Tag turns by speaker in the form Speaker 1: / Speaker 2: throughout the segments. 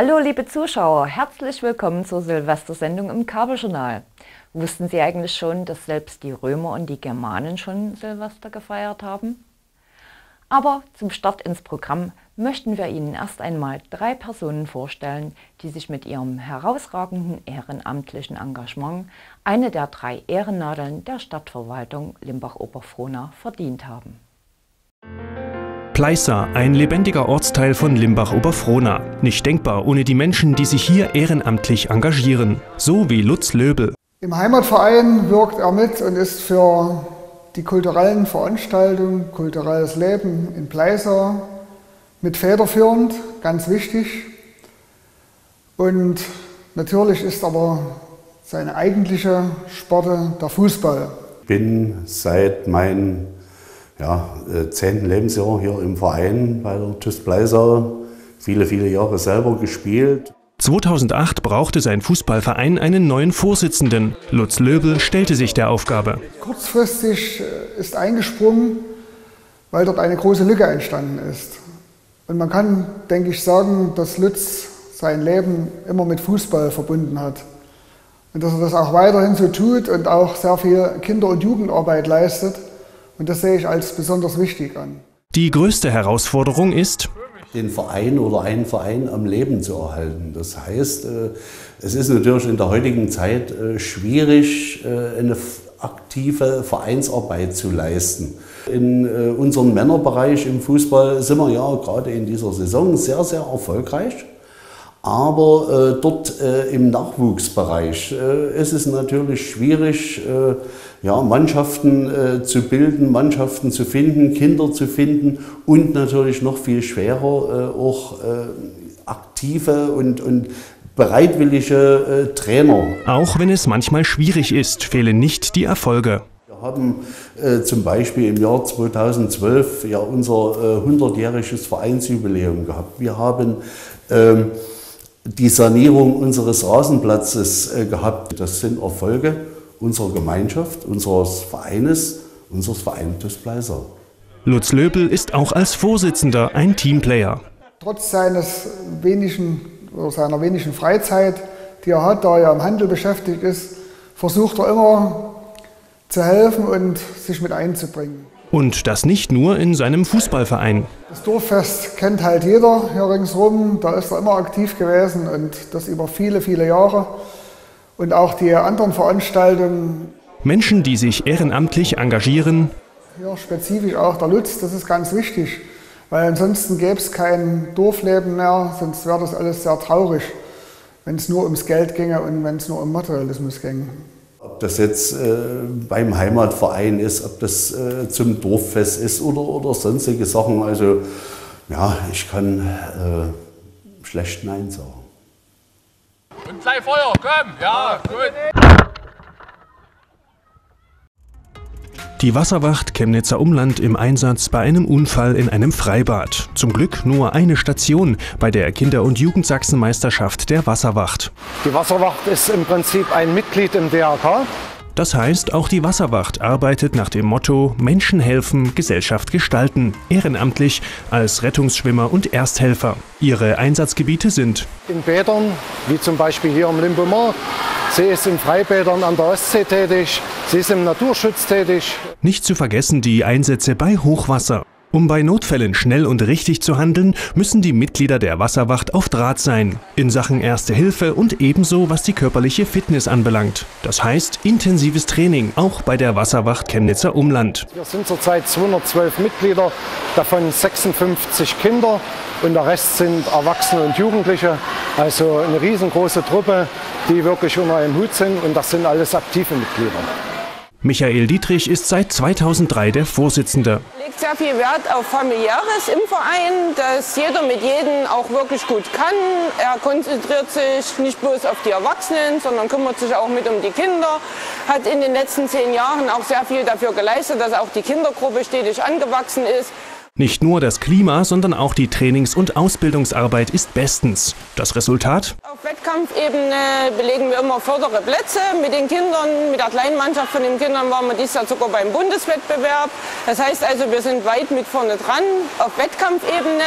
Speaker 1: Hallo liebe Zuschauer, herzlich willkommen zur Silvestersendung im Kabeljournal. Wussten Sie eigentlich schon, dass selbst die Römer und die Germanen schon Silvester gefeiert haben? Aber zum Start ins Programm möchten wir Ihnen erst einmal drei Personen vorstellen, die sich mit ihrem herausragenden ehrenamtlichen Engagement eine der drei Ehrennadeln der Stadtverwaltung Limbach-Oberfrohna verdient haben.
Speaker 2: Pleißer, ein lebendiger Ortsteil von Limbach-Oberfrohna. Nicht denkbar ohne die Menschen, die sich hier ehrenamtlich engagieren. So wie Lutz Löbel.
Speaker 3: Im Heimatverein wirkt er mit und ist für die kulturellen Veranstaltungen, kulturelles Leben in Pleißer mit federführend, ganz wichtig. Und natürlich ist aber seine eigentliche Sporte der Fußball.
Speaker 4: Ich bin seit meinem ja, äh, zehnten Lebensjahr hier im Verein bei der TuS Bleisau viele, viele Jahre selber gespielt.
Speaker 2: 2008 brauchte sein Fußballverein einen neuen Vorsitzenden. Lutz Löbel stellte sich der Aufgabe.
Speaker 3: Kurzfristig äh, ist eingesprungen, weil dort eine große Lücke entstanden ist. Und man kann, denke ich, sagen, dass Lutz sein Leben immer mit Fußball verbunden hat. Und dass er das auch weiterhin so tut und auch sehr viel Kinder- und Jugendarbeit leistet. Und das sehe ich als besonders wichtig an.
Speaker 2: Die größte Herausforderung ist,
Speaker 4: den Verein oder einen Verein am Leben zu erhalten. Das heißt, äh, es ist natürlich in der heutigen Zeit äh, schwierig, äh, eine aktive Vereinsarbeit zu leisten. In unserem Männerbereich im Fußball sind wir ja gerade in dieser Saison sehr, sehr erfolgreich. Aber dort im Nachwuchsbereich ist es natürlich schwierig, ja, Mannschaften zu bilden, Mannschaften zu finden, Kinder zu finden und natürlich noch viel schwerer auch aktive und, und bereitwillige Trainer.
Speaker 2: Auch wenn es manchmal schwierig ist, fehlen nicht die Erfolge.
Speaker 4: Wir haben äh, zum Beispiel im Jahr 2012 ja unser äh, 100-jähriges Vereinsjubiläum gehabt. Wir haben ähm, die Sanierung unseres Rasenplatzes äh, gehabt. Das sind Erfolge unserer Gemeinschaft, unseres Vereines, unseres Vereins Bleisau.
Speaker 2: Lutz Löbel ist auch als Vorsitzender ein Teamplayer.
Speaker 3: Trotz seines wenigen, oder seiner wenigen Freizeit, die er hat, da er im Handel beschäftigt ist, versucht er immer zu helfen und sich mit einzubringen.
Speaker 2: Und das nicht nur in seinem Fußballverein.
Speaker 3: Das Dorffest kennt halt jeder hier ringsherum. Da ist er immer aktiv gewesen und das über viele, viele Jahre. Und auch die anderen Veranstaltungen.
Speaker 2: Menschen, die sich ehrenamtlich engagieren.
Speaker 3: Ja, spezifisch auch der Lutz, das ist ganz wichtig. Weil ansonsten gäbe es kein Dorfleben mehr, sonst wäre das alles sehr traurig, wenn es nur ums Geld ginge und wenn es nur um Materialismus ginge.
Speaker 4: Ob das jetzt äh, beim Heimatverein ist, ob das äh, zum Dorffest ist oder, oder sonstige Sachen. Also ja, ich kann äh, schlecht Nein sagen.
Speaker 5: Und gleich Feuer, komm, ja, gut.
Speaker 2: Die Wasserwacht Chemnitzer Umland im Einsatz bei einem Unfall in einem Freibad. Zum Glück nur eine Station bei der Kinder- und Jugendsachsenmeisterschaft der Wasserwacht.
Speaker 6: Die Wasserwacht ist im Prinzip ein Mitglied im DRK.
Speaker 2: Das heißt, auch die Wasserwacht arbeitet nach dem Motto Menschen helfen, Gesellschaft gestalten, ehrenamtlich als Rettungsschwimmer und Ersthelfer. Ihre Einsatzgebiete sind
Speaker 6: in Bädern, wie zum Beispiel hier im Limbomarkt. Sie ist in Freibädern an der Ostsee tätig, sie ist im Naturschutz tätig.
Speaker 2: Nicht zu vergessen die Einsätze bei Hochwasser. Um bei Notfällen schnell und richtig zu handeln, müssen die Mitglieder der Wasserwacht auf Draht sein. In Sachen Erste Hilfe und ebenso was die körperliche Fitness anbelangt. Das heißt intensives Training, auch bei der Wasserwacht Chemnitzer Umland.
Speaker 6: Wir sind zurzeit 212 Mitglieder, davon 56 Kinder und der Rest sind Erwachsene und Jugendliche. Also eine riesengroße Truppe, die wirklich unter einem Hut sind und das sind alles aktive Mitglieder.
Speaker 2: Michael Dietrich ist seit 2003 der Vorsitzende.
Speaker 7: Er legt sehr viel Wert auf familiäres im Verein, dass jeder mit jedem auch wirklich gut kann. Er konzentriert sich nicht bloß auf die Erwachsenen, sondern kümmert sich auch mit um die Kinder. Hat in den letzten zehn Jahren auch sehr viel dafür geleistet, dass auch die Kindergruppe stetig angewachsen ist.
Speaker 2: Nicht nur das Klima, sondern auch die Trainings- und Ausbildungsarbeit ist bestens. Das Resultat?
Speaker 7: Auf Wettkampfebene belegen wir immer vordere Plätze mit den Kindern. Mit der kleinen Mannschaft von den Kindern waren wir dieses Jahr sogar beim Bundeswettbewerb. Das heißt also, wir sind weit mit vorne dran auf Wettkampfebene.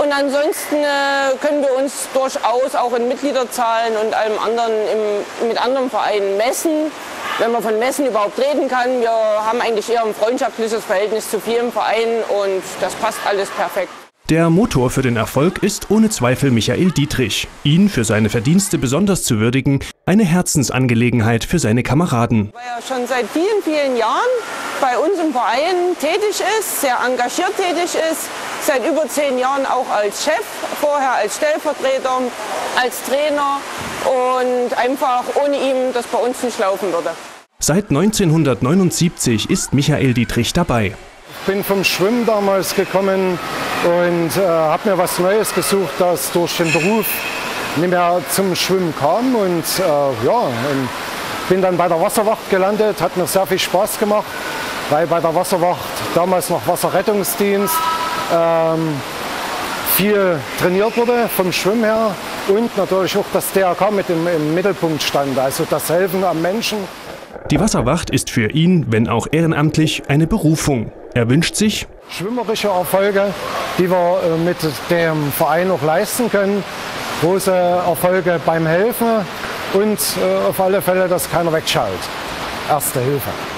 Speaker 7: Und ansonsten äh, können wir uns durchaus auch in Mitgliederzahlen und allem anderen im, mit anderen Vereinen messen wenn man von Messen überhaupt reden kann. Wir haben eigentlich eher ein freundschaftliches Verhältnis zu vielen Vereinen und das passt alles perfekt.
Speaker 2: Der Motor für den Erfolg ist ohne Zweifel Michael Dietrich. Ihn für seine Verdienste besonders zu würdigen, eine Herzensangelegenheit für seine Kameraden.
Speaker 7: Weil er schon seit vielen, vielen Jahren bei uns im Verein tätig ist, sehr engagiert tätig ist, seit über zehn Jahren auch als Chef, vorher als Stellvertreter, als Trainer und einfach ohne ihn das bei uns nicht laufen würde.
Speaker 2: Seit 1979 ist Michael Dietrich dabei.
Speaker 6: Ich bin vom Schwimmen damals gekommen und äh, habe mir was Neues gesucht, das durch den Beruf nicht mehr zum Schwimmen kam. Und äh, ja, und bin dann bei der Wasserwacht gelandet, hat mir sehr viel Spaß gemacht, weil bei der Wasserwacht damals noch Wasserrettungsdienst ähm, viel trainiert wurde vom Schwimmen her und natürlich auch das DRK mit im, im Mittelpunkt stand, also das Helfen am Menschen.
Speaker 2: Die Wasserwacht ist für ihn, wenn auch ehrenamtlich, eine Berufung. Er wünscht sich
Speaker 6: schwimmerische Erfolge, die wir äh, mit dem Verein auch leisten können. Große Erfolge beim Helfen und äh, auf alle Fälle, dass keiner wegschaut. Erste Hilfe.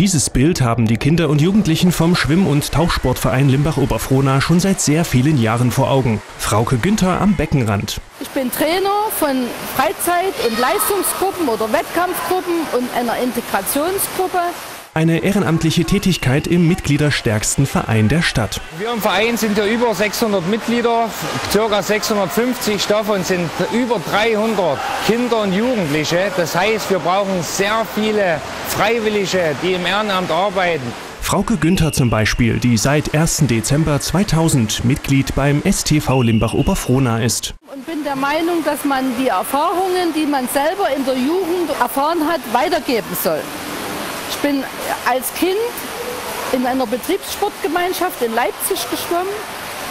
Speaker 2: Dieses Bild haben die Kinder und Jugendlichen vom Schwimm- und Tauchsportverein Limbach-Oberfrohna schon seit sehr vielen Jahren vor Augen. Frauke Günther am Beckenrand.
Speaker 8: Ich bin Trainer von Freizeit- und Leistungsgruppen oder Wettkampfgruppen und einer Integrationsgruppe.
Speaker 2: Eine ehrenamtliche Tätigkeit im mitgliederstärksten Verein der Stadt.
Speaker 9: Wir im Verein sind ja über 600 Mitglieder, ca. 650 davon sind über 300 Kinder und Jugendliche. Das heißt, wir brauchen sehr viele Freiwillige, die im Ehrenamt arbeiten.
Speaker 2: Frauke Günther zum Beispiel, die seit 1. Dezember 2000 Mitglied beim STV Limbach-Oberfrohna ist.
Speaker 8: Und bin der Meinung, dass man die Erfahrungen, die man selber in der Jugend erfahren hat, weitergeben soll. Ich bin als Kind in einer Betriebssportgemeinschaft in Leipzig geschwommen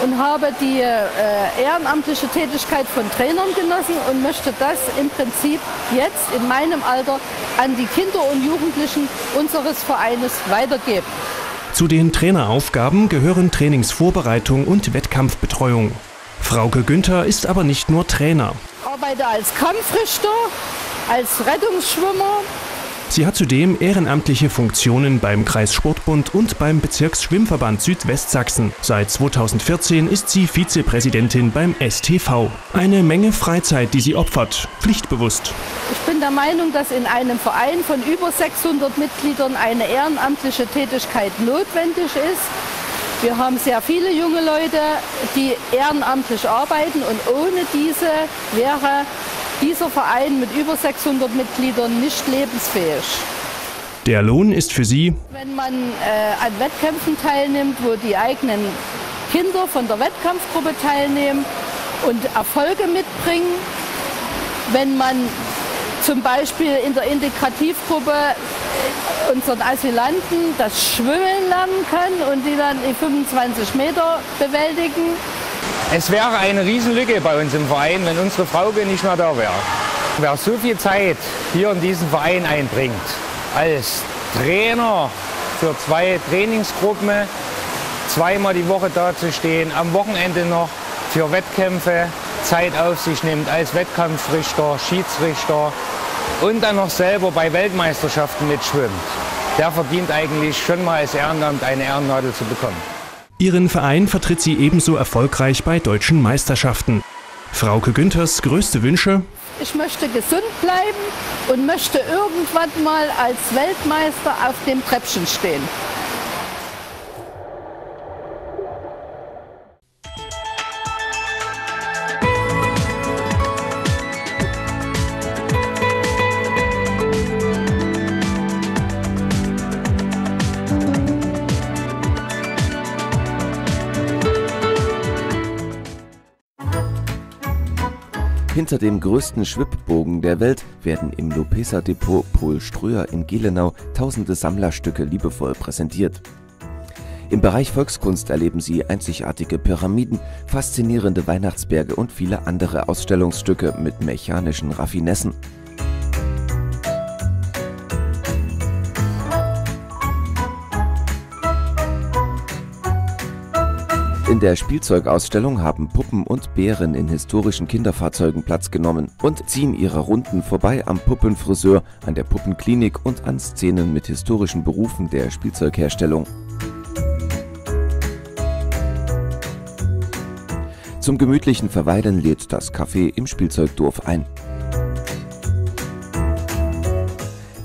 Speaker 8: und habe die äh, ehrenamtliche Tätigkeit von Trainern genossen und möchte das im Prinzip jetzt in meinem Alter an die Kinder und Jugendlichen unseres Vereines weitergeben.
Speaker 2: Zu den Traineraufgaben gehören Trainingsvorbereitung und Wettkampfbetreuung. Frauke Günther ist aber nicht nur Trainer.
Speaker 8: Ich arbeite als Kampfrichter, als Rettungsschwimmer,
Speaker 2: Sie hat zudem ehrenamtliche Funktionen beim Kreissportbund und beim Bezirksschwimmverband Südwestsachsen. Seit 2014 ist sie Vizepräsidentin beim STV. Eine Menge Freizeit, die sie opfert, pflichtbewusst.
Speaker 8: Ich bin der Meinung, dass in einem Verein von über 600 Mitgliedern eine ehrenamtliche Tätigkeit notwendig ist. Wir haben sehr viele junge Leute, die ehrenamtlich arbeiten und ohne diese wäre dieser Verein mit über 600 Mitgliedern nicht lebensfähig.
Speaker 2: Der Lohn ist für Sie,
Speaker 8: wenn man äh, an Wettkämpfen teilnimmt, wo die eigenen Kinder von der Wettkampfgruppe teilnehmen und Erfolge mitbringen, wenn man zum Beispiel in der Integrativgruppe unseren Asylanten das Schwimmen lernen kann und die dann die 25 Meter bewältigen
Speaker 9: es wäre eine Riesenlücke bei uns im Verein, wenn unsere Frauke nicht mehr da wäre. Wer so viel Zeit hier in diesen Verein einbringt, als Trainer für zwei Trainingsgruppen, zweimal die Woche dazustehen, am Wochenende noch für Wettkämpfe Zeit auf sich nimmt, als Wettkampfrichter, Schiedsrichter und dann noch selber bei Weltmeisterschaften mitschwimmt, der verdient eigentlich schon mal als Ehrenamt eine Ehrennadel zu bekommen.
Speaker 2: Ihren Verein vertritt sie ebenso erfolgreich bei deutschen Meisterschaften. Frauke Günthers größte Wünsche?
Speaker 8: Ich möchte gesund bleiben und möchte irgendwann mal als Weltmeister auf dem Treppchen stehen.
Speaker 10: Hinter dem größten Schwibbogen der Welt werden im Lopesa Depot Pol Ströer in Gelenau tausende Sammlerstücke liebevoll präsentiert. Im Bereich Volkskunst erleben Sie einzigartige Pyramiden, faszinierende Weihnachtsberge und viele andere Ausstellungsstücke mit mechanischen Raffinessen. In der Spielzeugausstellung haben Puppen und Bären in historischen Kinderfahrzeugen Platz genommen und ziehen ihre Runden vorbei am Puppenfriseur, an der Puppenklinik und an Szenen mit historischen Berufen der Spielzeugherstellung. Zum gemütlichen Verweilen lädt das Café im Spielzeugdorf ein.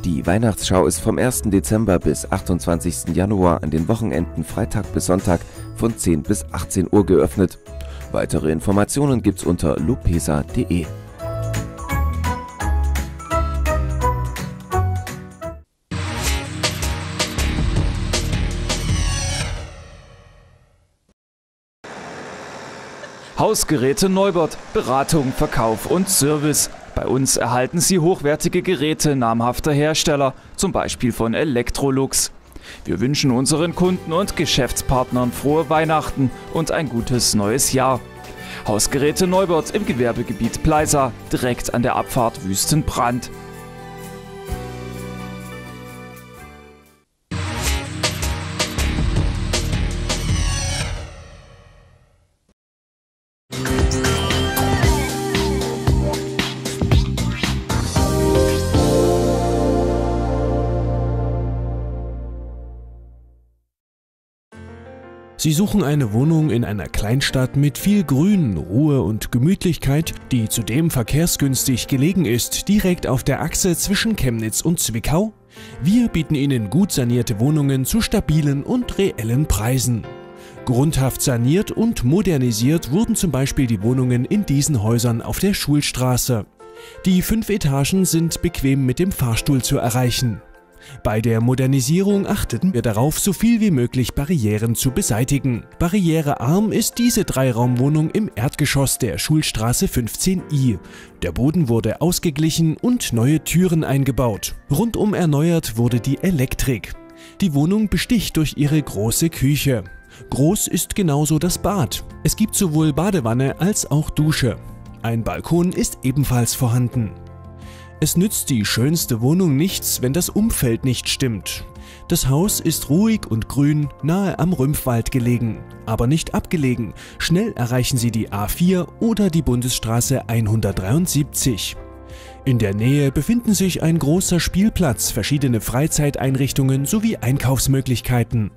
Speaker 10: Die Weihnachtsschau ist vom 1. Dezember bis 28. Januar an den Wochenenden Freitag bis Sonntag von 10 bis 18 Uhr geöffnet. Weitere Informationen gibt's unter lupesa.de.
Speaker 11: Hausgeräte Neubert, Beratung, Verkauf und Service. Bei uns erhalten Sie hochwertige Geräte namhafter Hersteller, zum Beispiel von Electrolux. Wir wünschen unseren Kunden und Geschäftspartnern frohe Weihnachten und ein gutes neues Jahr. Hausgeräte Neubert im Gewerbegebiet Pleisa, direkt an der Abfahrt Wüstenbrand.
Speaker 2: Sie suchen eine Wohnung in einer Kleinstadt mit viel Grün, Ruhe und Gemütlichkeit, die zudem verkehrsgünstig gelegen ist, direkt auf der Achse zwischen Chemnitz und Zwickau? Wir bieten Ihnen gut sanierte Wohnungen zu stabilen und reellen Preisen. Grundhaft saniert und modernisiert wurden zum Beispiel die Wohnungen in diesen Häusern auf der Schulstraße. Die fünf Etagen sind bequem mit dem Fahrstuhl zu erreichen. Bei der Modernisierung achteten wir darauf, so viel wie möglich Barrieren zu beseitigen. Barrierearm ist diese Dreiraumwohnung im Erdgeschoss der Schulstraße 15i. Der Boden wurde ausgeglichen und neue Türen eingebaut. Rundum erneuert wurde die Elektrik. Die Wohnung besticht durch ihre große Küche. Groß ist genauso das Bad. Es gibt sowohl Badewanne als auch Dusche. Ein Balkon ist ebenfalls vorhanden. Es nützt die schönste Wohnung nichts, wenn das Umfeld nicht stimmt. Das Haus ist ruhig und grün, nahe am Rümpfwald gelegen, aber nicht abgelegen. Schnell erreichen Sie die A4 oder die Bundesstraße 173. In der Nähe befinden sich ein großer Spielplatz, verschiedene Freizeiteinrichtungen sowie Einkaufsmöglichkeiten.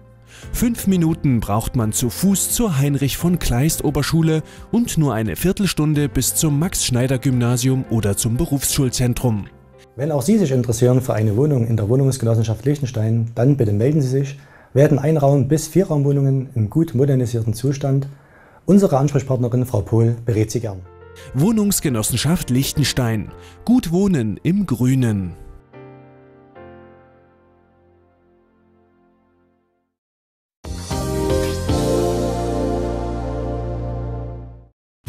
Speaker 2: Fünf Minuten braucht man zu Fuß zur Heinrich von Kleist Oberschule und nur eine Viertelstunde bis zum Max-Schneider-Gymnasium oder zum Berufsschulzentrum.
Speaker 12: Wenn auch Sie sich interessieren für eine Wohnung in der Wohnungsgenossenschaft Liechtenstein, dann bitte melden Sie sich. Hätten Einraum- bis Vierraumwohnungen im gut modernisierten Zustand. Unsere Ansprechpartnerin Frau Pohl berät Sie gern.
Speaker 2: Wohnungsgenossenschaft Liechtenstein. Gut wohnen im Grünen.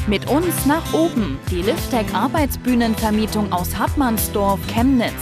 Speaker 13: Mit uns nach oben, die Liftec Arbeitsbühnenvermietung aus Hartmannsdorf, Chemnitz.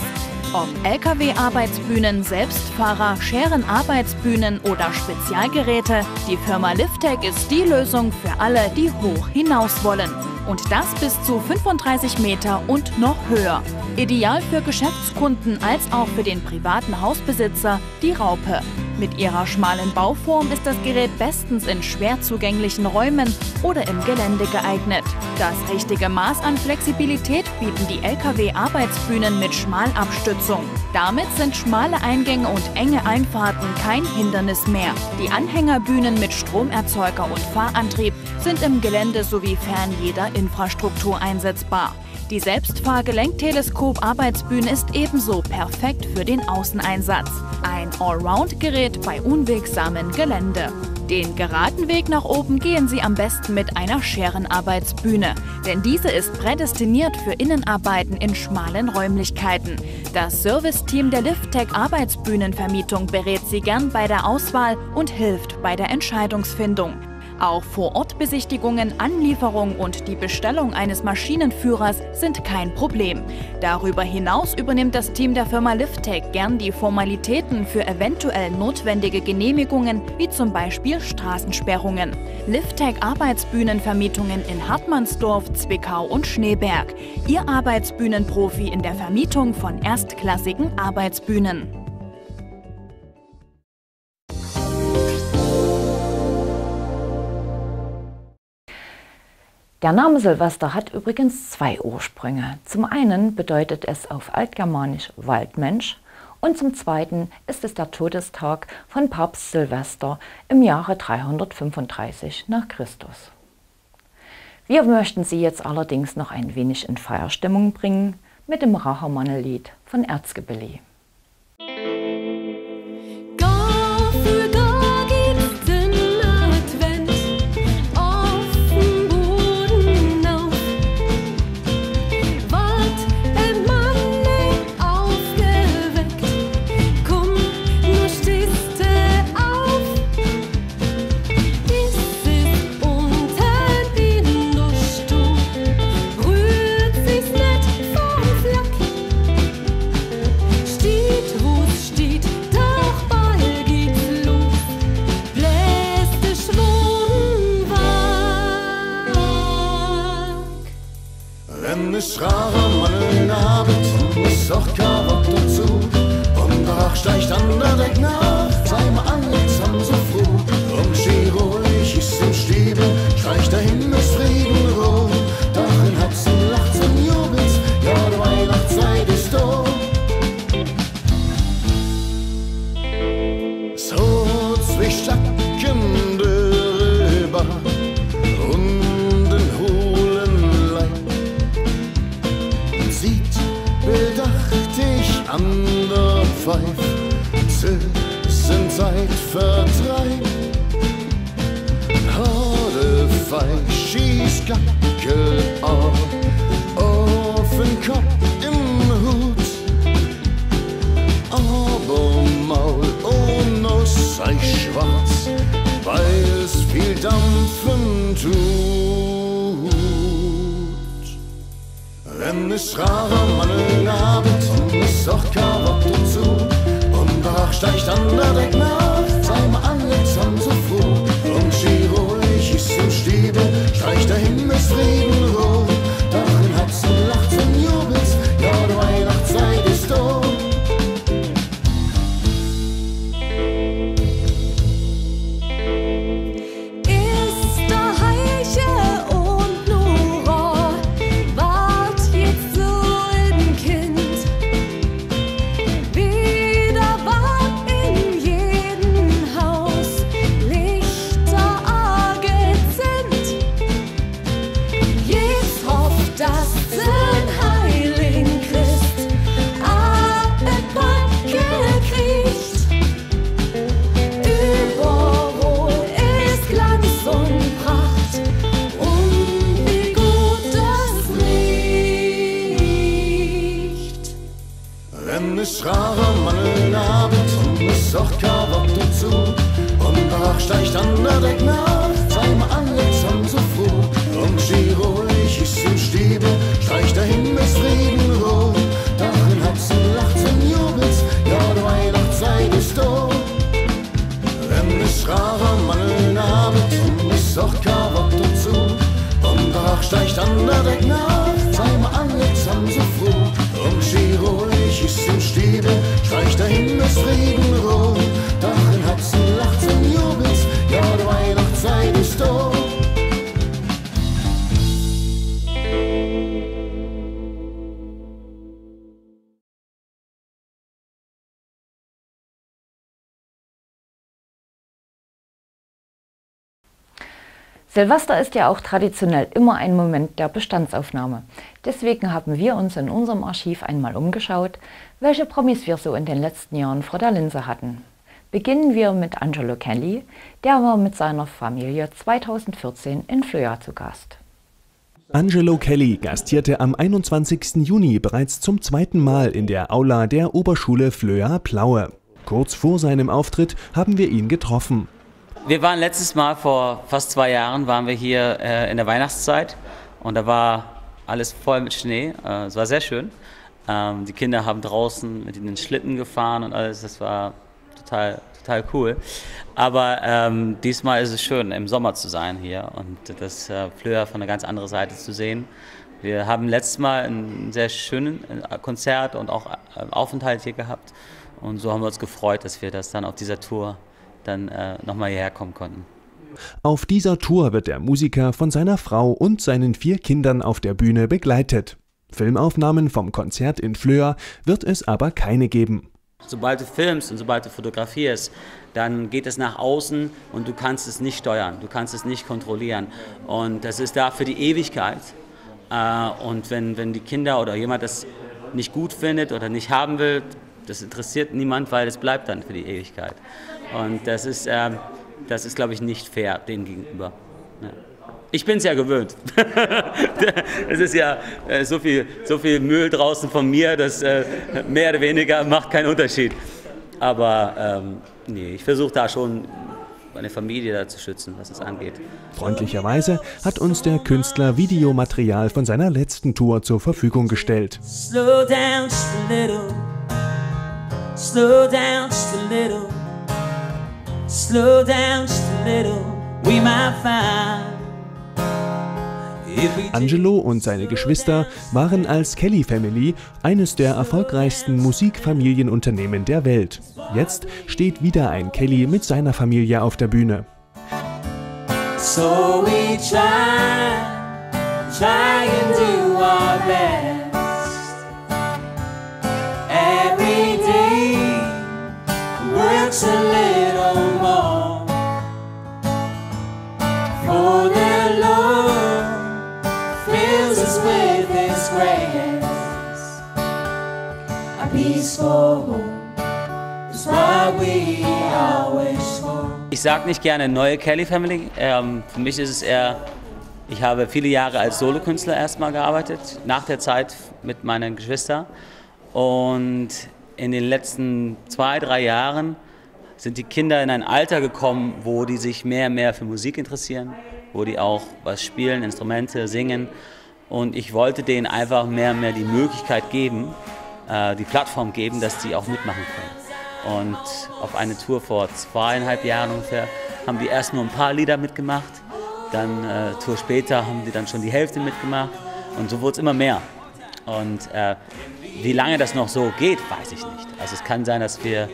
Speaker 13: Ob Lkw-Arbeitsbühnen, Selbstfahrer, Scheren-Arbeitsbühnen oder Spezialgeräte, die Firma Liftec ist die Lösung für alle, die hoch hinaus wollen. Und das bis zu 35 Meter und noch höher. Ideal für Geschäftskunden als auch für den privaten Hausbesitzer, die Raupe. Mit ihrer schmalen Bauform ist das Gerät bestens in schwer zugänglichen Räumen oder im Gelände geeignet. Das richtige Maß an Flexibilität bieten die Lkw-Arbeitsbühnen mit Schmalabstützung. Damit sind schmale Eingänge und enge Einfahrten kein Hindernis mehr. Die Anhängerbühnen mit Stromerzeuger und Fahrantrieb sind im Gelände sowie fern jeder Infrastruktur einsetzbar. Die Selbstfahrgelenkteleskop-Arbeitsbühne ist ebenso perfekt für den Außeneinsatz. Ein Allround-Gerät bei unwegsamen Gelände. Den geraden Weg nach oben gehen Sie am besten mit einer Scherenarbeitsbühne, denn diese ist prädestiniert für Innenarbeiten in schmalen Räumlichkeiten. Das Serviceteam der Lifttech Arbeitsbühnenvermietung berät Sie gern bei der Auswahl und hilft bei der Entscheidungsfindung. Auch Vor-Ort-Besichtigungen, Anlieferung und die Bestellung eines Maschinenführers sind kein Problem. Darüber hinaus übernimmt das Team der Firma Liftec gern die Formalitäten für eventuell notwendige Genehmigungen, wie zum Beispiel Straßensperrungen. Liftec Arbeitsbühnenvermietungen in Hartmannsdorf, Zwickau und Schneeberg. Ihr Arbeitsbühnenprofi in der Vermietung von erstklassigen Arbeitsbühnen.
Speaker 1: Der Name Silvester hat übrigens zwei Ursprünge. Zum einen bedeutet es auf Altgermanisch Waldmensch und zum zweiten ist es der Todestag von Papst Silvester im Jahre 335 nach Christus. Wir möchten Sie jetzt allerdings noch ein wenig in Feierstimmung bringen mit dem Rachermannelied von Erzgebelli.
Speaker 14: Is rare Mann Abend muss auch Kawak dazu und danach steigt an der Deck nach Wenn es rarer Mann Abend muss auch Kawak dazu und danach steigt an der Deck nach. Sei mal alles am so froh. Und schi ruhig ist im Stiebel streicht der Himmelsfrieden roh doch in Herzen lacht zum Jubels ja die Weihnachtszeit ist da wenn es rarer Mann Abend muss auch Kawak dazu und danach steigt an der Deck nach Stiebel streicht der Himmelsfrieden roh
Speaker 1: Silvester ist ja auch traditionell immer ein Moment der Bestandsaufnahme. Deswegen haben wir uns in unserem Archiv einmal umgeschaut, welche Promis wir so in den letzten Jahren vor der Linse hatten. Beginnen wir mit Angelo Kelly, der war mit seiner Familie 2014 in Flöa zu Gast.
Speaker 2: Angelo Kelly gastierte am 21. Juni bereits zum zweiten Mal in der Aula der Oberschule Flöa Plaue. Kurz vor seinem Auftritt haben wir ihn getroffen.
Speaker 15: Wir waren letztes Mal vor fast zwei Jahren waren wir hier äh, in der Weihnachtszeit und da war alles voll mit Schnee. Äh, es war sehr schön. Ähm, die Kinder haben draußen mit den Schlitten gefahren und alles. Das war total, total cool. Aber ähm, diesmal ist es schön, im Sommer zu sein hier und das äh, Flöher von einer ganz anderen Seite zu sehen. Wir haben letztes Mal ein sehr schönes Konzert und auch äh, Aufenthalt hier gehabt. Und so haben wir uns gefreut, dass wir das dann auf dieser Tour dann äh, nochmal hierher kommen konnten.
Speaker 2: Auf dieser Tour wird der Musiker von seiner Frau und seinen vier Kindern auf der Bühne begleitet. Filmaufnahmen vom Konzert in Flöhr wird es aber keine geben.
Speaker 15: Sobald du filmst und sobald du fotografierst, dann geht es nach außen und du kannst es nicht steuern, du kannst es nicht kontrollieren. Und das ist da für die Ewigkeit. Äh, und wenn, wenn die Kinder oder jemand das nicht gut findet oder nicht haben will, das interessiert niemand, weil es bleibt dann für die Ewigkeit. Und das ist, äh, das ist glaube ich, nicht fair denen gegenüber. Ja. Ich bin es ja gewöhnt. es ist ja äh, so, viel, so viel Müll draußen von mir, dass äh, mehr oder weniger macht keinen Unterschied. Aber ähm, nee, ich versuche da schon meine Familie da zu schützen, was es angeht.
Speaker 2: Freundlicherweise hat uns der Künstler Videomaterial von seiner letzten Tour zur Verfügung gestellt.
Speaker 16: Slow down just a little. Slow down just a little. Slow down just a little. We might find.
Speaker 2: Angelo und seine Geschwister waren als Kelly Family eines der erfolgreichsten Musikfamilienunternehmen der Welt. Jetzt steht wieder ein Kelly mit seiner Familie auf der Bühne.
Speaker 16: So we try, try and do our best. Every day works a
Speaker 15: Ich sage nicht gerne neue Kelly Family. Ähm, für mich ist es eher, ich habe viele Jahre als Solokünstler erstmal gearbeitet, nach der Zeit mit meinen Geschwistern. Und in den letzten zwei, drei Jahren sind die Kinder in ein Alter gekommen, wo die sich mehr und mehr für Musik interessieren, wo die auch was spielen, Instrumente, singen. Und ich wollte denen einfach mehr und mehr die Möglichkeit geben, die Plattform geben, dass die auch mitmachen können. Und auf eine Tour vor zweieinhalb Jahren ungefähr haben die erst nur ein paar Lieder mitgemacht. Dann äh, Tour später haben die dann schon die Hälfte mitgemacht. Und so wurde es immer mehr. Und äh, wie lange das noch so geht, weiß ich nicht. Also es kann sein, dass wir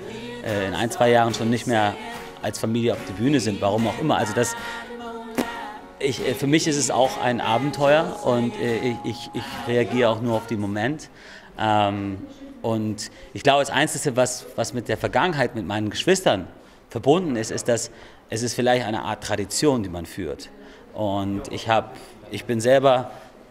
Speaker 15: äh, in ein, zwei Jahren schon nicht mehr als Familie auf der Bühne sind, warum auch immer. Also das, ich, äh, für mich ist es auch ein Abenteuer und äh, ich, ich reagiere auch nur auf den Moment. Ähm, und ich glaube, das Einzige, was, was mit der Vergangenheit mit meinen Geschwistern verbunden ist, ist, dass es ist vielleicht eine Art Tradition, die man führt. Und ich, hab, ich bin selber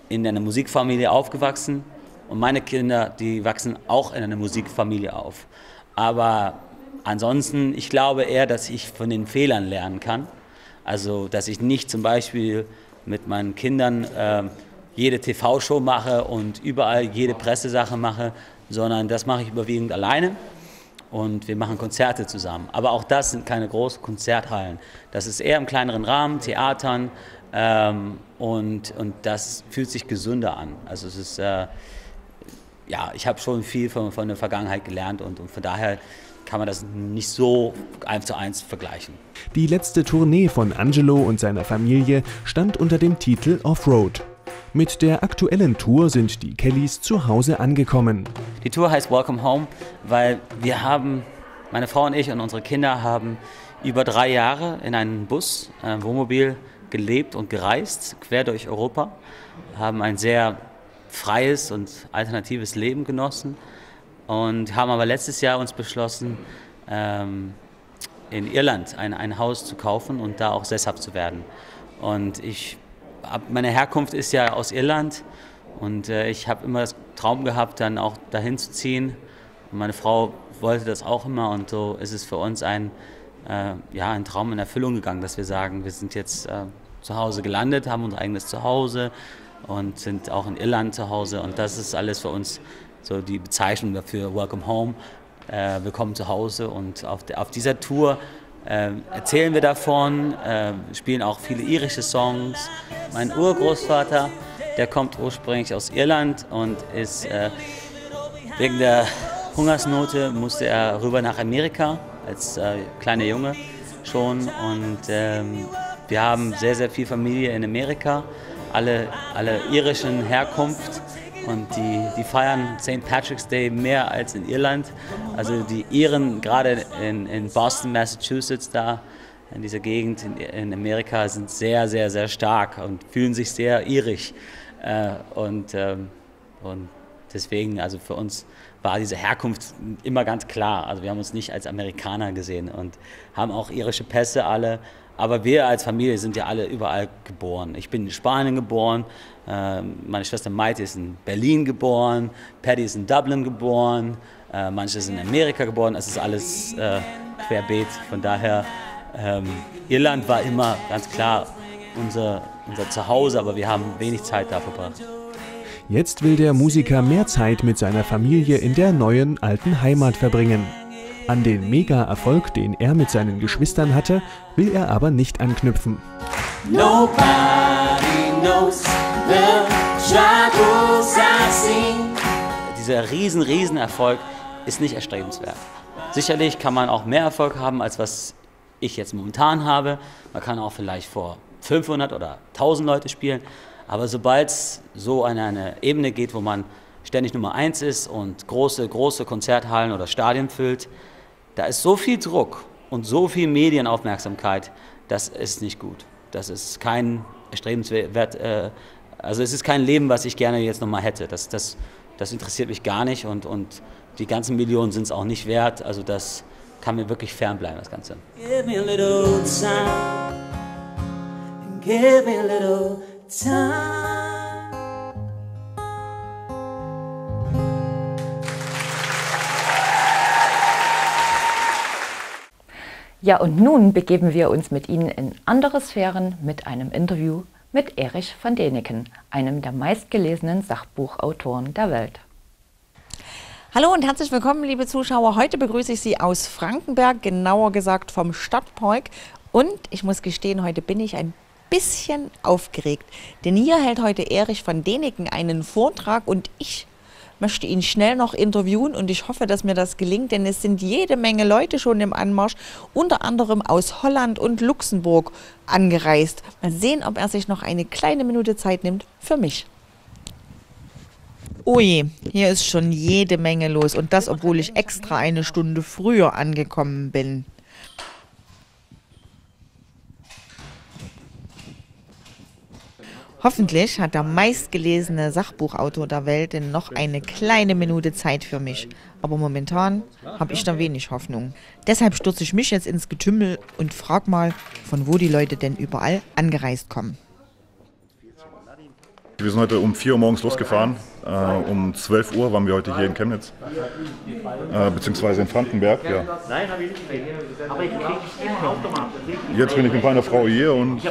Speaker 15: in einer Musikfamilie aufgewachsen und meine Kinder, die wachsen auch in einer Musikfamilie auf. Aber ansonsten, ich glaube eher, dass ich von den Fehlern lernen kann. Also, dass ich nicht zum Beispiel mit meinen Kindern äh, jede TV-Show mache und überall jede Pressesache mache, sondern das mache ich überwiegend alleine und wir machen Konzerte zusammen. Aber auch das sind keine großen Konzerthallen. Das ist eher im kleineren Rahmen, Theatern ähm, und, und das fühlt sich gesünder an. Also es ist, äh, ja, ich habe schon viel von, von der Vergangenheit gelernt und, und von daher kann man das nicht so eins zu eins vergleichen.
Speaker 2: Die letzte Tournee von Angelo und seiner Familie stand unter dem Titel Offroad. Mit der aktuellen Tour sind die Kellys zu Hause angekommen.
Speaker 15: Die Tour heißt Welcome Home, weil wir haben, meine Frau und ich und unsere Kinder haben über drei Jahre in einem Bus, einem Wohnmobil gelebt und gereist, quer durch Europa, haben ein sehr freies und alternatives Leben genossen und haben aber letztes Jahr uns beschlossen, ähm, in Irland ein, ein Haus zu kaufen und da auch sesshaft zu werden. Und ich, meine Herkunft ist ja aus Irland und äh, ich habe immer das Traum gehabt, dann auch dahin zu ziehen. Und meine Frau wollte das auch immer und so ist es für uns ein, äh, ja, ein Traum in Erfüllung gegangen, dass wir sagen, wir sind jetzt äh, zu Hause gelandet, haben unser eigenes Zuhause und sind auch in Irland zu Hause und das ist alles für uns so die Bezeichnung dafür, Welcome Home, äh, willkommen zu Hause und auf, der, auf dieser Tour ähm, erzählen wir davon, ähm, spielen auch viele irische Songs. Mein Urgroßvater, der kommt ursprünglich aus Irland und ist äh, wegen der Hungersnote musste er rüber nach Amerika als äh, kleiner Junge schon. Und ähm, wir haben sehr, sehr viel Familie in Amerika, alle, alle irischen Herkunft und die, die feiern St. Patrick's Day mehr als in Irland. Also die Iren, gerade in, in Boston, Massachusetts, da in dieser Gegend in, in Amerika, sind sehr, sehr, sehr stark und fühlen sich sehr irisch. Äh, und, ähm, und deswegen, also für uns war diese Herkunft immer ganz klar. Also wir haben uns nicht als Amerikaner gesehen und haben auch irische Pässe alle. Aber wir als Familie sind ja alle überall geboren. Ich bin in Spanien geboren, äh, meine Schwester Maite ist in Berlin geboren, Paddy ist in Dublin geboren, äh, manche sind in Amerika geboren. Es ist alles äh, querbeet. Von daher, ähm, Irland war immer ganz klar unser, unser Zuhause, aber wir haben wenig Zeit da verbracht.
Speaker 2: Jetzt will der Musiker mehr Zeit mit seiner Familie in der neuen alten Heimat verbringen. An den Mega-Erfolg, den er mit seinen Geschwistern hatte, will er aber nicht anknüpfen.
Speaker 16: Nobody knows the struggles I see.
Speaker 15: Dieser riesen, riesen Erfolg ist nicht erstrebenswert. Sicherlich kann man auch mehr Erfolg haben, als was ich jetzt momentan habe. Man kann auch vielleicht vor 500 oder 1000 Leute spielen. Aber sobald es so an eine Ebene geht, wo man ständig Nummer eins ist und große, große Konzerthallen oder Stadien füllt, da ist so viel Druck und so viel Medienaufmerksamkeit, das ist nicht gut. Das ist kein erstrebenswert, äh, also es ist kein Leben, was ich gerne jetzt nochmal hätte. Das, das, das interessiert mich gar nicht und, und die ganzen Millionen sind es auch nicht wert. Also das kann mir wirklich fernbleiben, das Ganze.
Speaker 16: Give me a little time. Give me a little time.
Speaker 1: Ja, und nun begeben wir uns mit Ihnen in andere Sphären mit einem Interview mit Erich van Deniken, einem der meistgelesenen Sachbuchautoren der Welt.
Speaker 17: Hallo und herzlich willkommen, liebe Zuschauer. Heute begrüße ich Sie aus Frankenberg, genauer gesagt vom Stadtpark. Und ich muss gestehen, heute bin ich ein bisschen aufgeregt. Denn hier hält heute Erich van Deniken einen Vortrag und ich möchte ihn schnell noch interviewen und ich hoffe, dass mir das gelingt, denn es sind jede Menge Leute schon im Anmarsch, unter anderem aus Holland und Luxemburg angereist. Mal sehen, ob er sich noch eine kleine Minute Zeit nimmt für mich. Ui, hier ist schon jede Menge los und das, obwohl ich extra eine Stunde früher angekommen bin. Hoffentlich hat der meistgelesene Sachbuchautor der Welt denn noch eine kleine Minute Zeit für mich. Aber momentan habe ich da wenig Hoffnung. Deshalb stürze ich mich jetzt ins Getümmel und frage mal, von wo die Leute denn überall angereist kommen.
Speaker 18: Wir sind heute um 4 Uhr morgens losgefahren. Äh, um 12 Uhr waren wir heute hier in Chemnitz, äh, beziehungsweise in Frankenberg. Ja. Jetzt bin ich mit meiner Frau hier und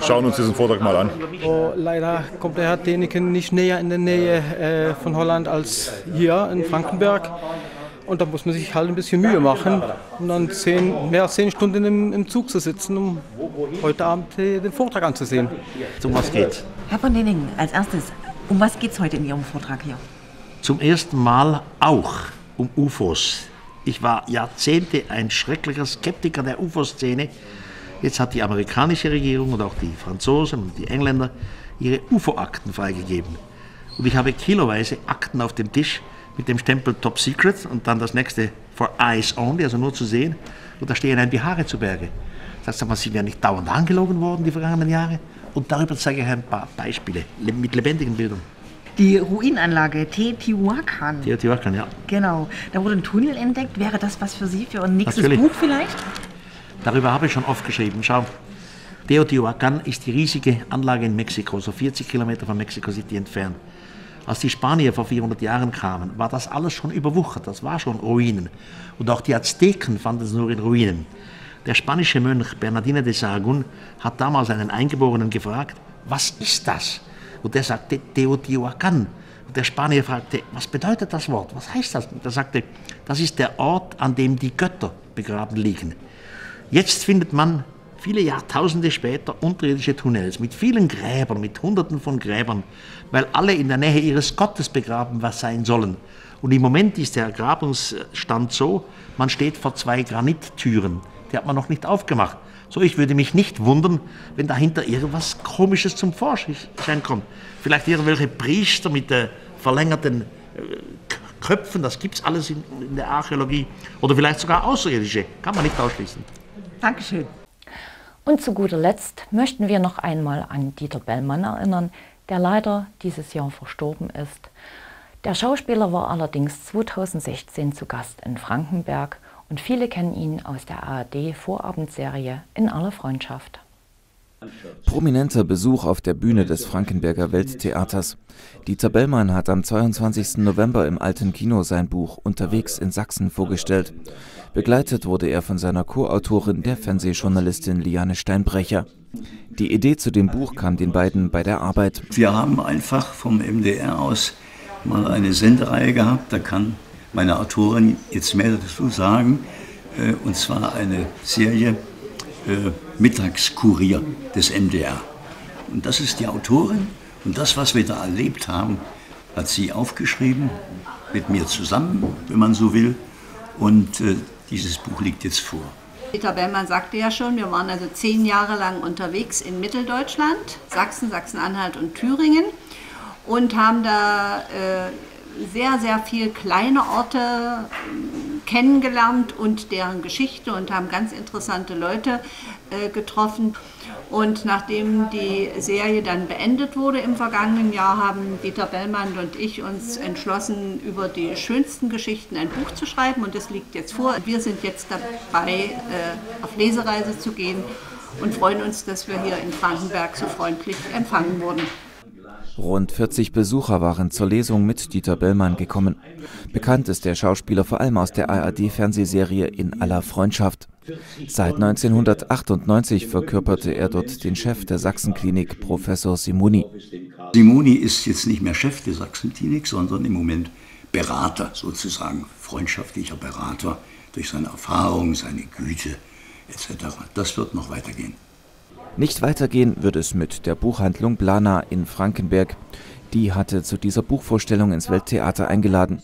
Speaker 18: schauen uns diesen Vortrag mal an.
Speaker 19: Oh, leider kommt der Herr Deniken nicht näher in der Nähe äh, von Holland als hier in Frankenberg. Und da muss man sich halt ein bisschen Mühe machen, um dann zehn, mehr als zehn Stunden im, im Zug zu sitzen, um heute Abend äh, den Vortrag anzusehen.
Speaker 20: Um was geht's?
Speaker 17: Herr von Denningen, als erstes, um was geht es heute in Ihrem Vortrag hier?
Speaker 20: Zum ersten Mal auch um UFOs. Ich war Jahrzehnte ein schrecklicher Skeptiker der UFO-Szene. Jetzt hat die amerikanische Regierung und auch die Franzosen und die Engländer ihre UFO-Akten freigegeben. Und ich habe kiloweise Akten auf dem Tisch mit dem Stempel Top Secret und dann das nächste For Eyes Only, also nur zu sehen. Und da stehen einem die Haare zu Berge. Das heißt, Sie wären nicht dauernd angelogen worden die vergangenen Jahre. Und darüber zeige ich ein paar Beispiele le- mit lebendigen Bildern.
Speaker 17: Die Ruinanlage Teotihuacan.
Speaker 20: Teotihuacan, ja.
Speaker 17: Genau, da wurde ein Tunnel entdeckt. Wäre das was für Sie, für ein nächstes
Speaker 20: Natürlich.
Speaker 17: Buch vielleicht?
Speaker 20: Darüber habe ich schon oft geschrieben. Schau, Teotihuacan ist die riesige Anlage in Mexiko, so 40 Kilometer von Mexico City entfernt. Als die Spanier vor 400 Jahren kamen, war das alles schon überwuchert, das war schon Ruinen. Und auch die Azteken fanden es nur in Ruinen. Der spanische Mönch Bernardino de Sahagún hat damals einen Eingeborenen gefragt, was ist das? Und der sagte Teotihuacan. Und der Spanier fragte, was bedeutet das Wort? Was heißt das? Und er sagte, das ist der Ort, an dem die Götter begraben liegen. Jetzt findet man viele Jahrtausende später unterirdische Tunnels mit vielen Gräbern, mit Hunderten von Gräbern, weil alle in der Nähe ihres Gottes begraben was sein sollen. Und im Moment ist der Grabungsstand so, man steht vor zwei Granittüren, die hat man noch nicht aufgemacht. So, ich würde mich nicht wundern, wenn dahinter irgendwas Komisches zum Vorschein kommt. Vielleicht irgendwelche Priester mit äh, verlängerten äh, Köpfen, das gibt es alles in, in der Archäologie. Oder vielleicht sogar Außerirdische, kann man nicht ausschließen.
Speaker 1: Dankeschön. Und zu guter Letzt möchten wir noch einmal an Dieter Bellmann erinnern, der leider dieses Jahr verstorben ist. Der Schauspieler war allerdings 2016 zu Gast in Frankenberg und viele kennen ihn aus der ARD-Vorabendserie In aller Freundschaft.
Speaker 10: Prominenter Besuch auf der Bühne des Frankenberger Welttheaters. Dieter Bellmann hat am 22. November im Alten Kino sein Buch Unterwegs in Sachsen vorgestellt. Begleitet wurde er von seiner Co-Autorin, der Fernsehjournalistin Liane Steinbrecher. Die Idee zu dem Buch kam den beiden bei der Arbeit.
Speaker 21: Wir haben einfach vom MDR aus mal eine Sendereihe gehabt, da kann meine Autorin jetzt mehr dazu sagen, äh, und zwar eine Serie äh, Mittagskurier des MDR. Und das ist die Autorin und das, was wir da erlebt haben, hat sie aufgeschrieben, mit mir zusammen, wenn man so will. Und äh, dieses Buch liegt jetzt vor.
Speaker 22: Peter Bellmann sagte ja schon, wir waren also zehn Jahre lang unterwegs in Mitteldeutschland, Sachsen, Sachsen-Anhalt und Thüringen und haben da äh, sehr, sehr viel kleine Orte äh, kennengelernt und deren Geschichte und haben ganz interessante Leute äh, getroffen. Und nachdem die Serie dann beendet wurde im vergangenen Jahr, haben Dieter Bellmann und ich uns entschlossen, über die schönsten Geschichten ein Buch zu schreiben. Und das liegt jetzt vor. Wir sind jetzt dabei, äh, auf Lesereise zu gehen und freuen uns, dass wir hier in Frankenberg so freundlich empfangen wurden.
Speaker 10: Rund 40 Besucher waren zur Lesung mit Dieter Bellmann gekommen. Bekannt ist der Schauspieler vor allem aus der ARD-Fernsehserie In aller Freundschaft. Seit 1998 verkörperte er dort den Chef der Sachsenklinik, Professor Simoni.
Speaker 21: Simoni ist jetzt nicht mehr Chef der Sachsenklinik, sondern im Moment Berater, sozusagen freundschaftlicher Berater durch seine Erfahrung, seine Güte etc. Das wird noch weitergehen.
Speaker 10: Nicht weitergehen wird es mit der Buchhandlung Blana in Frankenberg. Die hatte zu dieser Buchvorstellung ins Welttheater eingeladen.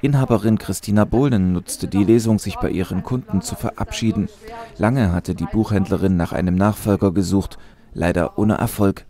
Speaker 10: Inhaberin Christina Bohlen nutzte die Lesung, sich bei ihren Kunden zu verabschieden. Lange hatte die Buchhändlerin nach einem Nachfolger gesucht, leider ohne Erfolg.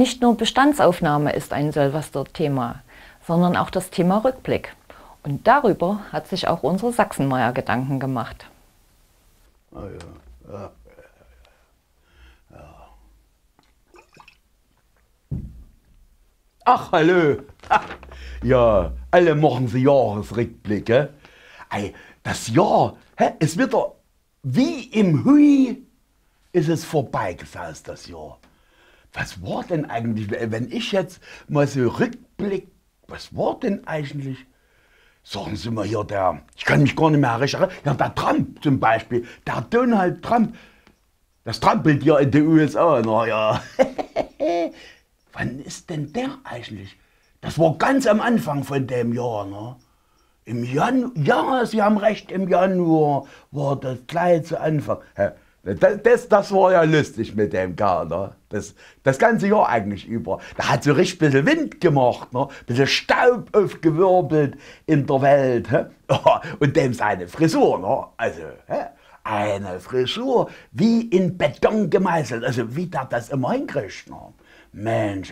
Speaker 1: Nicht nur Bestandsaufnahme ist ein Silvester-Thema, sondern auch das Thema Rückblick. Und darüber hat sich auch unsere Sachsenmeier Gedanken gemacht.
Speaker 23: Ah, ja. Ja. Ach, hallo. Ja, alle machen sie Jahresrückblicke. Das Jahr, hä, es wird doch wie im Hui ist es vorbeigesaust, das Jahr. Was war denn eigentlich, wenn ich jetzt mal so rückblick, was war denn eigentlich? Sagen Sie mal hier, der, ich kann mich gar nicht mehr erinnern, ja, der Trump zum Beispiel, der Donald Trump, das trampelt in den USA, naja. Wann ist denn der eigentlich? Das war ganz am Anfang von dem Jahr, ne? Im Januar, ja, Sie haben recht, im Januar war das gleich zu Anfang. Hä, Das, das, das war ja lustig mit dem Kerl, ne? Das, das ganze Jahr eigentlich über. Da hat so richtig ein bisschen Wind gemacht, ne? Ein bisschen Staub aufgewirbelt in der Welt. Hä? Und dem seine Frisur, ne? Also, hä? eine Frisur wie in Beton gemeißelt. Also, wie der das immer hinkriegt, ne? Mensch,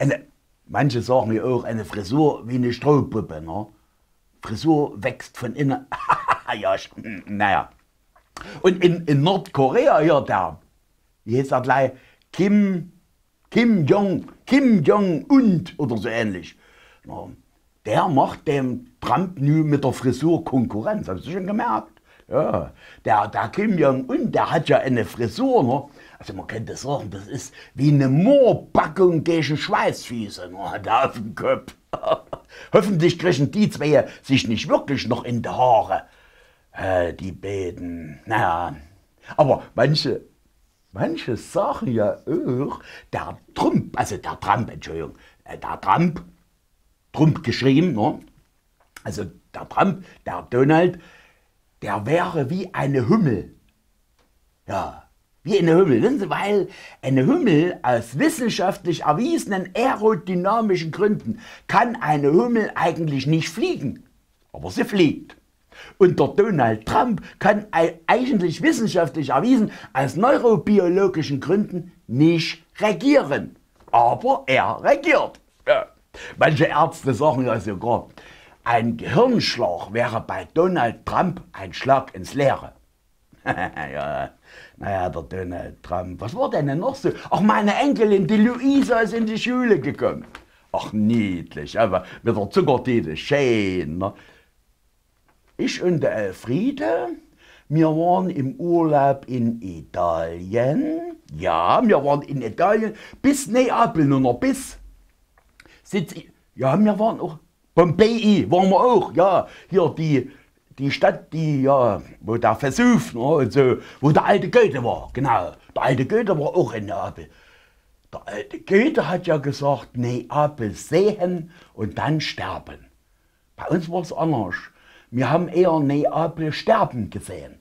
Speaker 23: eine, manche sagen ja auch, eine Frisur wie eine Strohpuppe, ne? Frisur wächst von innen. ja, ich- naja. Und in, in Nordkorea hier, der, wie heißt er gleich, Kim, Kim Jong, Kim Jong und oder so ähnlich. Na, der macht dem Trump nu mit der Frisur Konkurrenz. Hast du schon gemerkt? Ja, der, der Kim Jong-un, der hat ja eine Frisur, ne? Also man könnte sagen, das ist wie eine Moorpackung gegen Schweißfüße, ne? Er auf dem Kopf. Hoffentlich kriegen die zwei sich nicht wirklich noch in die Haare. Äh, die beiden, naja. Aber manche, manche sagen ja auch, der Trump, also der Trump, Entschuldigung, äh, der Trump, Trump geschrieben, ne? also der Trump, der Donald, der wäre wie eine Hummel. Ja, wie eine Hummel. Wissen Sie, weil eine Hummel aus wissenschaftlich erwiesenen aerodynamischen Gründen kann eine Hummel eigentlich nicht fliegen. Aber sie fliegt. Und der Donald Trump kann ei- eigentlich wissenschaftlich erwiesen aus neurobiologischen Gründen nicht regieren. Aber er regiert. Ja. Manche Ärzte sagen ja sogar, ein Gehirnschlag wäre bei Donald Trump ein Schlag ins Leere. ja, naja, der Donald Trump. Was war denn denn noch so? Ach, meine Enkelin, die Luisa, ist in die Schule gekommen. Ach, niedlich, aber mit der Zuckertete, schön. Ne? Ich und der Elfriede, wir waren im Urlaub in Italien. Ja, wir waren in Italien bis Neapel, nur noch bis. Ja, wir waren auch. Pompeii waren wir auch, ja. Hier die, die Stadt, die, ja, wo der Vesuv, ne, und so, wo der alte Goethe war, genau. Der alte Goethe war auch in Neapel. Der alte Goethe hat ja gesagt, Neapel sehen und dann sterben. Bei uns war es anders. Wir haben eher Neapel sterben gesehen.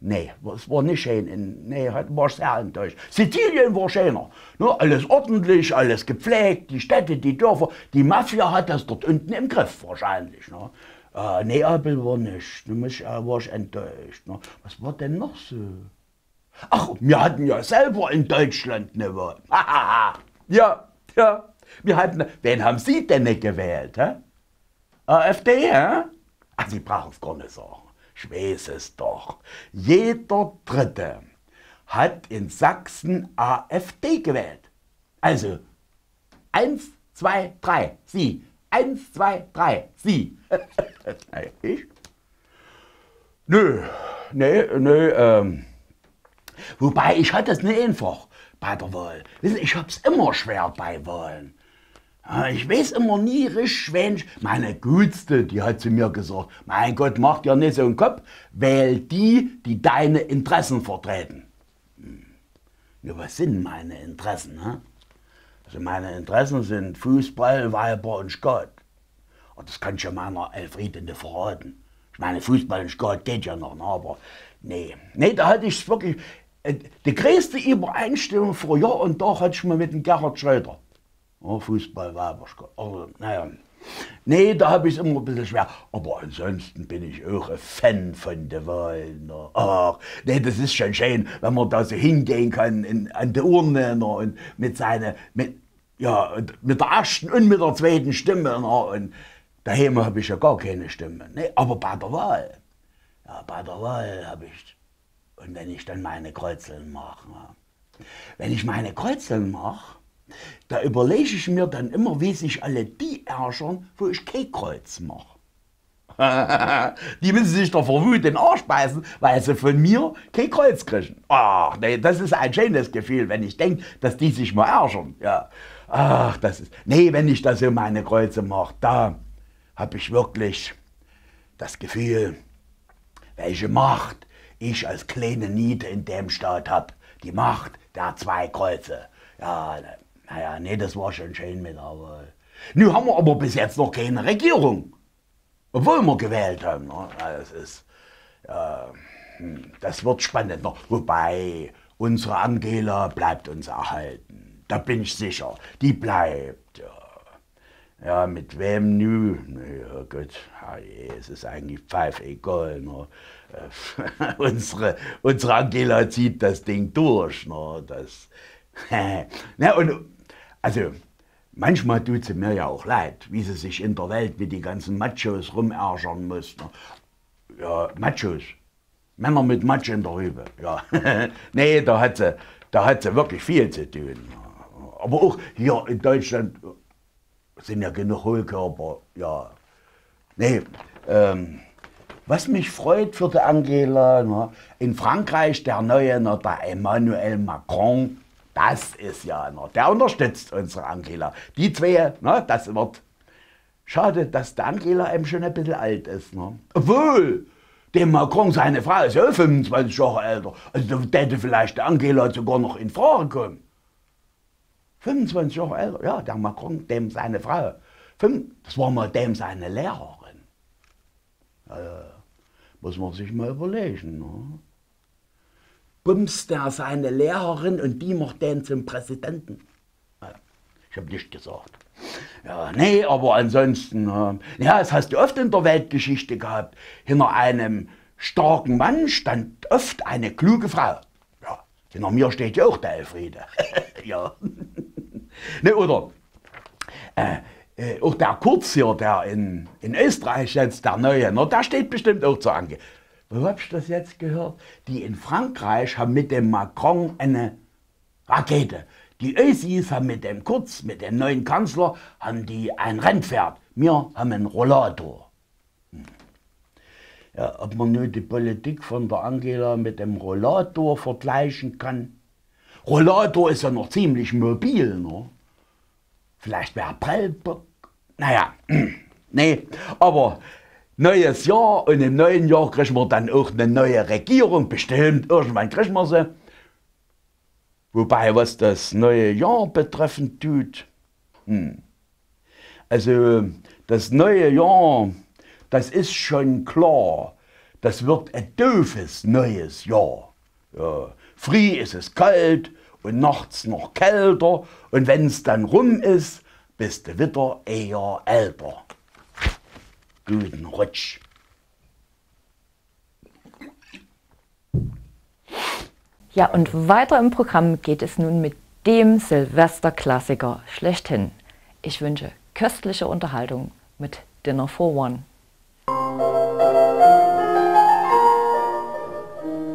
Speaker 23: Nee, es war nicht schön. In, nee, hat- war sehr enttäuscht. Sizilien war schöner. Ne, alles ordentlich, alles gepflegt, die Städte, die Dörfer. Die Mafia hat das dort unten im Griff wahrscheinlich. Ne. Äh, Neapel war nicht. Da muss ich, äh, war ich enttäuscht. Ne. Was war denn noch so? Ach, wir hatten ja selber in Deutschland eine Wahl. ja, ja. Wir hatten, wen haben Sie denn nicht gewählt? Hä? AfD, hä? Ach, Sie brauchen es gar nicht sagen. Ich weiß es doch. Jeder Dritte hat in Sachsen AfD gewählt. Also, eins, zwei, drei, Sie. Eins, zwei, drei, Sie. ich? Nö, nee, nö, ähm. Wobei, ich hatte es nicht einfach bei der Wahl. Wissen ich hab's immer schwer bei Wahlen. Ja, Ich weiß immer nie richtig, wen ich. Meine Gutste, die hat zu mir gesagt: Mein Gott, mach dir nicht so einen Kopf, wähl die, die deine Interessen vertreten. Hm. Ja, was sind meine Interessen? Ne? Also, meine Interessen sind Fußball, Weiber und Skat. Und das kann ich ja meiner Elfriede nicht verraten. Ich meine, Fußball und Skat geht ja noch, ne, aber nee. Nee, da hatte ich wirklich. äh, Die größte Übereinstimmung vor Jahr und Tag hatte ich mal mit dem Gerhard Schröder. Oh, Fußball, Skat. Also, naja. Nee, da habe ich es immer ein bisschen schwer. Aber ansonsten bin ich auch ein Fan von der Wahl. Ach, nee, das ist schon schön, wenn man da so hingehen kann in, an die Urne ne? und mit seiner, mit, ja, mit der ersten und mit der zweiten Stimme. Ne? Und daheim habe ich ja gar keine Stimme. Nee, aber bei der Wahl, ja, bei der Wahl habe ich, und wenn ich dann meine Kreuzeln mache, wenn ich meine Kreuzeln mache, da überlege ich mir dann immer, wie sich alle die ärgern, wo ich kein Kreuz mache. die müssen sich doch vor Wut den Arsch beißen, weil sie von mir kein Kreuz kriegen. Ach, nee, das ist ein schönes Gefühl, wenn ich denke, dass die sich mal ärgern. Ja. Ach, das ist. Nee, wenn ich da so meine Kreuze mache, da habe ich wirklich das Gefühl, welche Macht ich als kleine Niete in dem Staat habe. Die Macht der zwei Kreuze. Ja, naja, nee, das war schon schön mit Wahl. Nun haben wir aber bis jetzt noch keine Regierung. Obwohl wir gewählt haben. Ne? Ja, Das ist, ja, hm, das wird spannender. Wobei, unsere Angela bleibt uns erhalten. Da bin ich sicher. Die bleibt, ja. Ja, mit wem nu? Ja, Gott, herrje, es ist eigentlich pfeifegal. Ne? Äh, unsere, unsere Angela zieht das Ding durch. Ne? Das, Na, und, also, manchmal tut sie mir ja auch leid, wie sie sich in der Welt mit den ganzen Machos rumärgern muss. Ne? Ja, Machos. Männer mit Matsch in der Rübe. Ja. nee, da hat, sie, da hat sie wirklich viel zu tun. Aber auch hier in Deutschland sind ja genug Hohlkörper. Ja. Nee, ähm, was mich freut für die Angela, ne, in Frankreich der neue, ne, der Emmanuel Macron, das ist ja, ne, der unterstützt unsere Angela. Die zwei, ne, das wird schade, dass der Angela eben schon ein bisschen alt ist. Ne. Obwohl, dem Macron, seine Frau ist ja 25 Jahre älter. Also da hätte vielleicht der Angela sogar noch in Frage kommen. 25 Jahre älter, ja, der Macron, dem seine Frau. Das war mal dem seine Lehrerin. Ja, muss man sich mal überlegen. Ne? Bumst der seine Lehrerin und die macht den zum Präsidenten. Ich habe nicht gesagt. Ja, nee, aber ansonsten, äh, ja, das hast du oft in der Weltgeschichte gehabt. Hinter einem starken Mann stand oft eine kluge Frau. Ja, hinter mir steht ja auch der Elfriede. ja. ne, oder äh, äh, auch der Kurz hier, der in, in Österreich jetzt, der Neue, na, der steht bestimmt auch zur Ange. Wo hab ich das jetzt gehört? Die in Frankreich haben mit dem Macron eine Rakete. Die Ösis haben mit dem Kurz, mit dem neuen Kanzler, haben die ein Rennpferd. Wir haben einen Rollator. Hm. Ja, ob man nur die Politik von der Angela mit dem Rollator vergleichen kann? Rollator ist ja noch ziemlich mobil, ne? Vielleicht wäre Prellbock. Naja, nee, aber neues Jahr und im neuen Jahr kriegen wir dann auch eine neue Regierung. Bestimmt, irgendwann kriegen wir sie. Wobei, was das neue Jahr betreffend tut, hm. also das neue Jahr, das ist schon klar, das wird ein doofes neues Jahr. Ja. Früh ist es kalt und nachts noch kälter und wenn es dann rum ist, bist du wieder eher älter. Guten Rutsch.
Speaker 1: Ja, und weiter im Programm geht es nun mit dem Silvesterklassiker schlechthin. Ich wünsche köstliche Unterhaltung mit Dinner for One.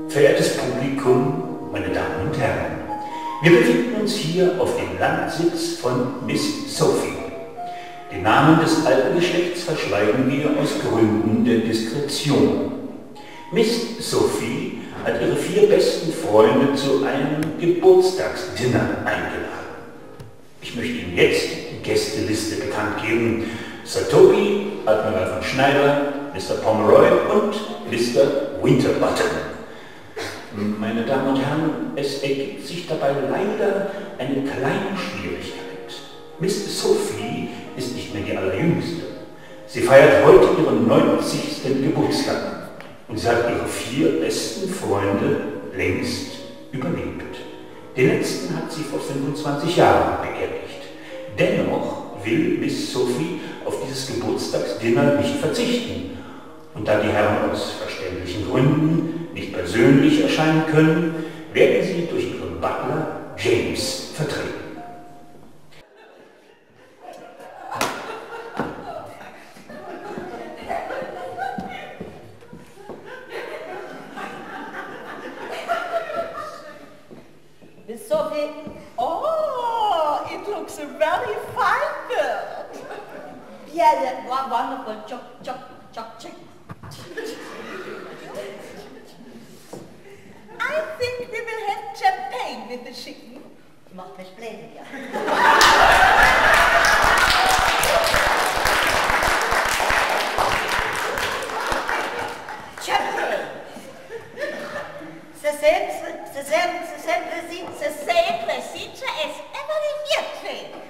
Speaker 2: Verehrtes Publikum, meine Damen und Herren, wir befinden uns hier auf dem Landsitz von Miss Sophie. Den Namen des alten Geschlechts verschweigen wir aus Gründen der Diskretion. Miss Sophie hat ihre vier besten Freunde zu einem Geburtstagsdinner eingeladen. Ich möchte Ihnen jetzt die Gästeliste bekannt geben. Sir Toby, Admiral von Schneider, Mr. Pomeroy und Mr. Winterbottom. Meine Damen und Herren, es ergibt sich dabei leider eine kleine Schwierigkeit. Miss Sophie die allerjüngste. Sie feiert heute ihren 90. Geburtstag und sie hat ihre vier besten Freunde längst überlebt. Den letzten hat sie vor 25 Jahren beerdigt. Dennoch will Miss Sophie auf dieses Geburtstagsdinner nicht verzichten. Und da die Herren aus verständlichen Gründen nicht persönlich erscheinen können, werden sie durch ihren Butler James vertreten.
Speaker 24: very fine girl. yeah, yeah, one wonderful chuck, chuck, chuck. I think we will have champagne with the chicken. must mich bländiger. champagne. The same, the same,
Speaker 25: the same, the same procedure as every year
Speaker 24: train.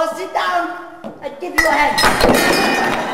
Speaker 24: Or sit down. I give
Speaker 25: you a hand.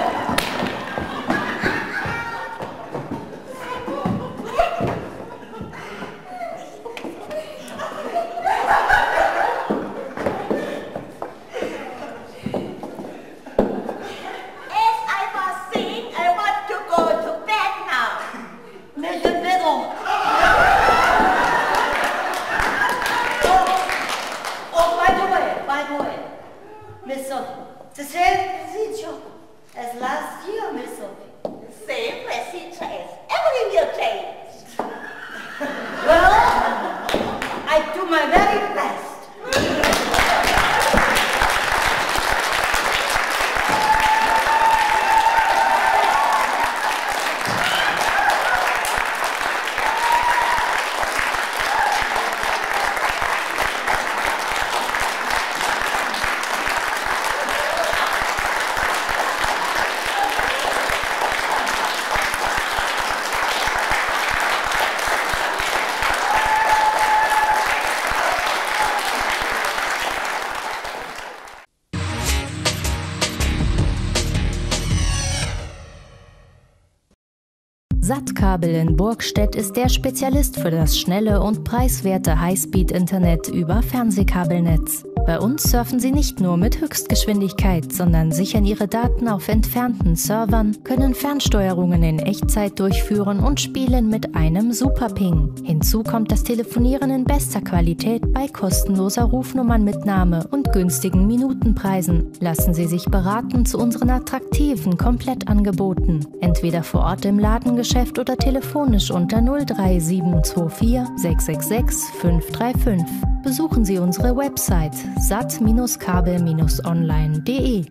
Speaker 26: Sattkabel in Burgstedt ist der Spezialist für das schnelle und preiswerte Highspeed-Internet über Fernsehkabelnetz. Bei uns surfen Sie nicht nur mit Höchstgeschwindigkeit, sondern sichern Ihre Daten auf entfernten Servern, können Fernsteuerungen in Echtzeit durchführen und spielen mit einem Superping. Hinzu kommt das Telefonieren in bester Qualität bei kostenloser Rufnummernmitnahme und günstigen Minutenpreisen. Lassen Sie sich beraten zu unseren attraktiven Komplettangeboten. Entweder vor Ort im Ladengeschäft oder telefonisch unter 03724 666 535. Besuchen Sie unsere Website sat-kabel-online.de.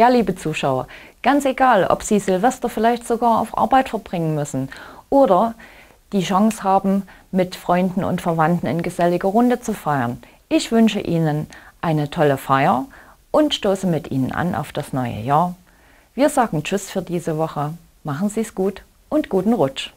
Speaker 1: Ja, liebe Zuschauer, ganz egal, ob Sie Silvester vielleicht sogar auf Arbeit verbringen müssen oder die Chance haben, mit Freunden und Verwandten in geselliger Runde zu feiern. Ich wünsche Ihnen eine tolle Feier und stoße mit Ihnen an auf das neue Jahr. Wir sagen Tschüss für diese Woche. Machen Sie es gut und guten Rutsch.